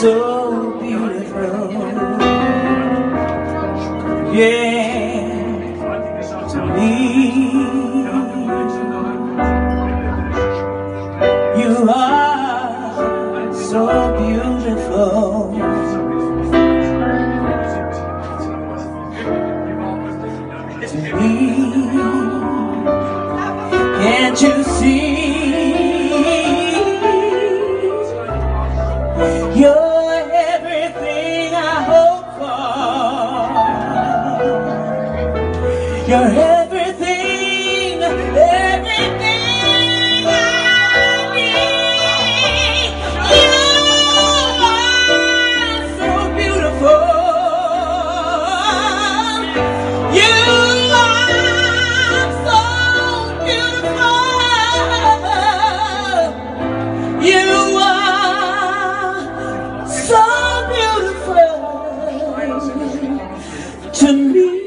so beautiful. Yeah, to me, you are so beautiful. To me, can't you see? You're everything, everything I need. You are so beautiful. You are so beautiful. You are so beautiful to me.